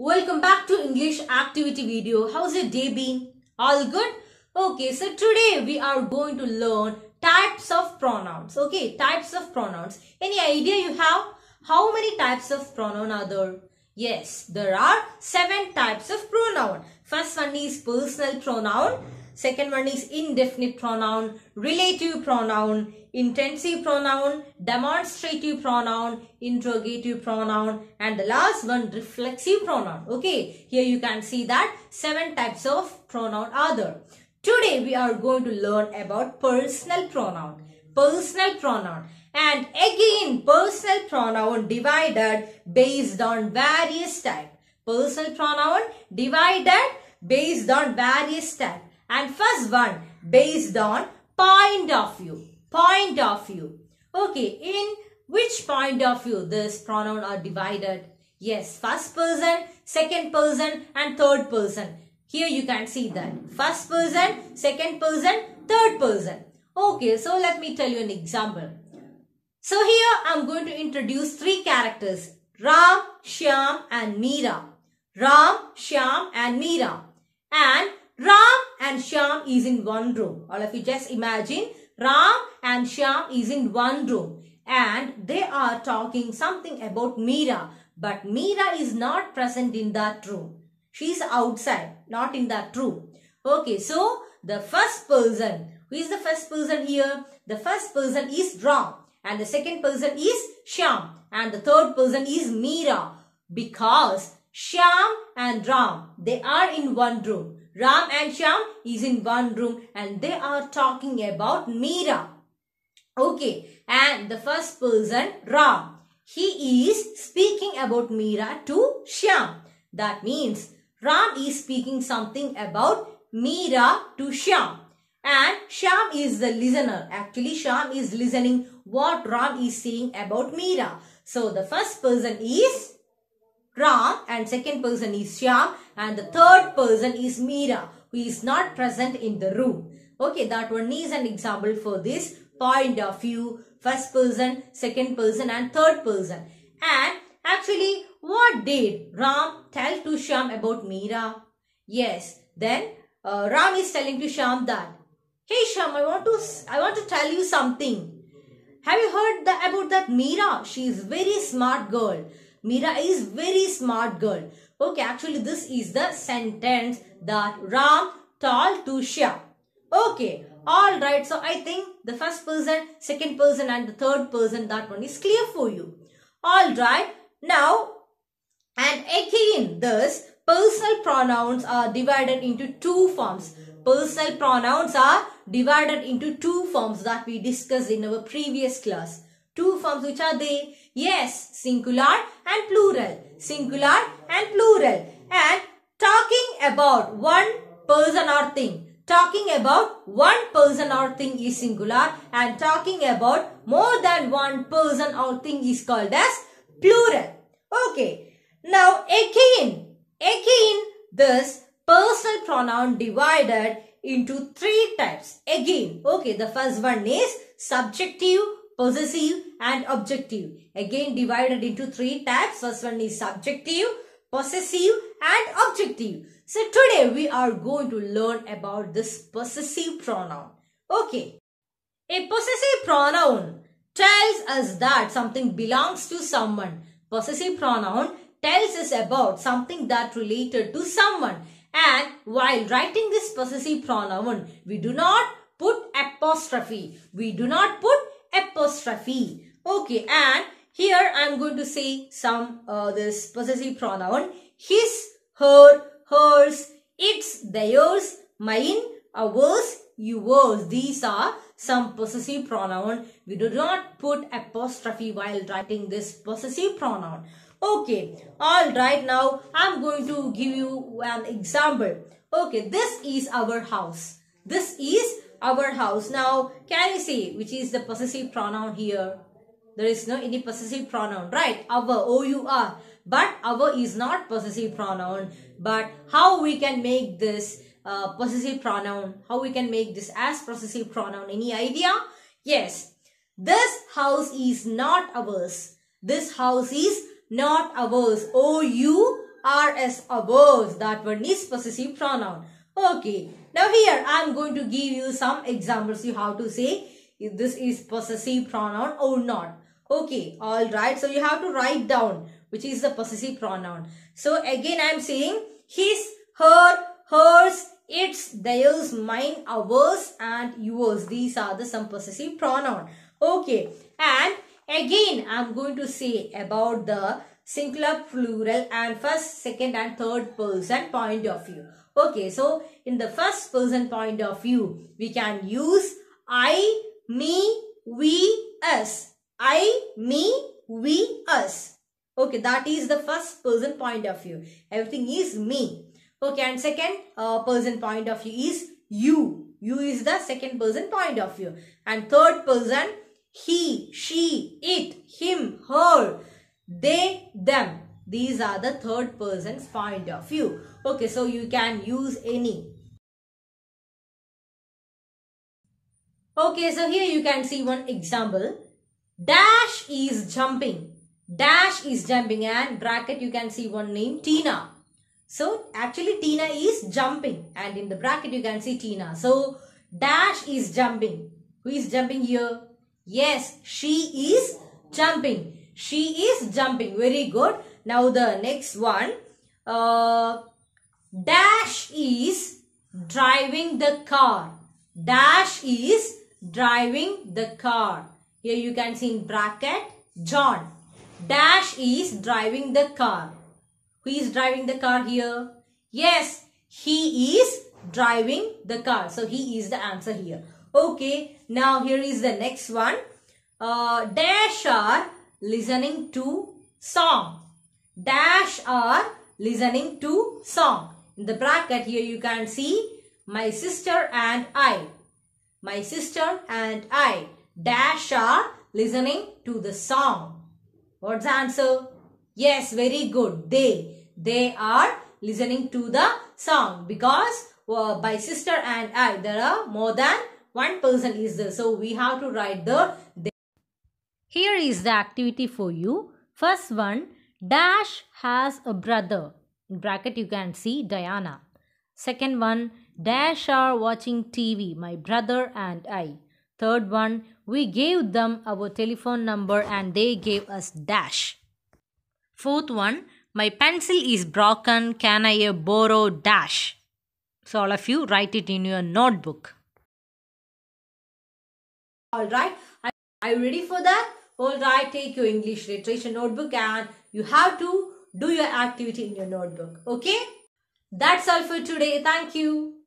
Welcome back to English activity video. How's your day been? All good? Okay, so today we are going to learn types of pronouns. Okay, types of pronouns. Any idea you have? How many types of pronoun are there? Yes, there are seven types of pronoun. First one is personal pronoun. Second one is indefinite pronoun, relative pronoun, intensive pronoun, demonstrative pronoun, interrogative pronoun and the last one reflexive pronoun. Okay, here you can see that seven types of pronoun are there. Today we are going to learn about personal pronoun. Personal pronoun and again personal pronoun divided based on various type. Personal pronoun divided based on various type and first one based on point of view. Point of view. Okay in which point of view this pronoun are divided? Yes first person second person and third person. Here you can see that. First person second person third person. Okay so let me tell you an example. So here i'm going to introduce three characters. Ram shyam and meera. Ram shyam and meera. And Ram and Shyam is in one room. All of you just imagine Ram and Shyam is in one room and they are talking something about Meera. But Meera is not present in that room. She is outside, not in that room. Okay, so the first person, who is the first person here? The first person is Ram and the second person is Shyam and the third person is Meera because Shyam and Ram, they are in one room Ram and Shyam is in one room and they are talking about Meera. Okay, and the first person, Ram, he is speaking about Meera to Shyam. That means Ram is speaking something about Meera to Shyam. And Shyam is the listener. Actually, Shyam is listening what Ram is saying about Meera. So, the first person is Ram and second person is Shyam and the third person is Meera who is not present in the room. Okay, that one is an example for this point of view, first person, second person and third person. And actually what did Ram tell to Shyam about Meera? Yes, then uh, Ram is telling to Shyam that, Hey Shyam, I want to, I want to tell you something. Have you heard the, about that Meera? She is very smart girl. Meera is very smart girl. Okay, actually this is the sentence that Ram told to Shyam. Okay, alright. So I think the first person, second person and the third person that one is clear for you. Alright, now and again this personal pronouns are divided into two forms. Personal pronouns are divided into two forms that we discussed in our previous class. Two forms which are they? Yes, singular and plural. Singular and plural. And talking about one person or thing. Talking about one person or thing is singular and talking about more than one person or thing is called as plural. Okay. Now again, again this personal pronoun divided into three types. Again, okay, the first one is subjective, possessive and objective. Again divided into three types. First one is subjective, possessive and objective. So today we are going to learn about this possessive pronoun. Okay. A possessive pronoun tells us that something belongs to someone. Possessive pronoun tells us about something that related to someone. And while writing this possessive pronoun, we do not put apostrophe. We do not put apostrophe. Okay, and here I am going to say some uh, this possessive pronoun. His, her, hers, its, theirs, mine, ours, yours. These are some possessive pronoun. We do not put apostrophe while writing this possessive pronoun. Okay, alright now I'm going to give you an example. Okay, this is our house. This is our house. Now, can you see which is the possessive pronoun here? There is no any possessive pronoun, right? Our, O-U-R. But our is not possessive pronoun. But how we can make this uh, possessive pronoun? How we can make this as possessive pronoun? Any idea? Yes. This house is not ours. This house is not ours. O-U-R. are as above. That one is possessive pronoun. Okay. Now here I am going to give you some examples. You have to say if this is possessive pronoun or not. Okay. Alright. So you have to write down which is the possessive pronoun. So again I am saying his, her, hers, its, theirs, mine, ours and yours. These are the some possessive pronoun. Okay. And again I am going to say about the singular, plural and first, second and third person point of view. Okay. So in the first person point of view we can use I, me, we, us. I, me, we, us. Okay, that is the first person point of view. Everything is me. Okay, and second uh, person point of view is you. You is the second person point of view. And third person, he, she, it, him, her, they, them. These are the third person's point of view. Okay, so you can use any. Okay, so here you can see one example. Dash is jumping. Dash is jumping and bracket you can see one name Tina. So actually Tina is jumping and in the bracket you can see Tina. So Dash is jumping. Who is jumping here? Yes, she is jumping. She is jumping. Very good. Now the next one. Uh, Dash is driving the car. Dash is driving the car. Here you can see in bracket John. Dash is driving the car. Who is driving the car here? Yes, he is driving the car. So he is the answer here. Okay, now here is the next one. Uh, dash are listening to song. Dash are listening to song. In the bracket here you can see my sister and I. My sister and I. Dash are listening to the song. What's the answer? Yes, very good. They. They are listening to the song because uh, by sister and I there are more than one person is there. So we have to write the they. Here is the activity for you. First one, Dash has a brother. In bracket you can see Diana. Second one, Dash are watching TV, my brother and I. Third one, we gave them our telephone number and they gave us dash. Fourth one, my pencil is broken, can I uh, borrow dash? So all of you write it in your notebook. Alright, are you ready for that? Alright, take your English literature notebook and you have to do your activity in your notebook. Okay? That's all for today. Thank you.